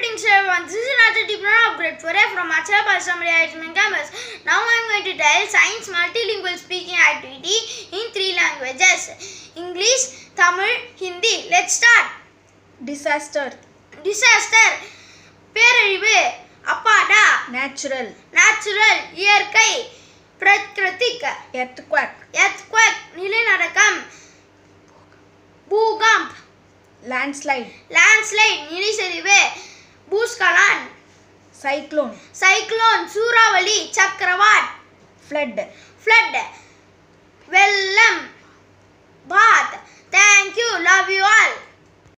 Greetings everyone, this is Rajat Diploma of grade 4A from Achala Pasamari Management Campus. Now I am going to tell science multilingual speaking activity in three languages. English, Tamil, Hindi. Let's start. disaster Disaster, பேரழிவு அப்பாடா natural natural இயற்கை Prakritik earthquake earthquake நிலநடுக்கம் பூகம்ப் landslide landslide நிலச்சரிவு பூஸ்கலான் cyclone cyclone சூறாவளி சக்கரவாட் flood. Flood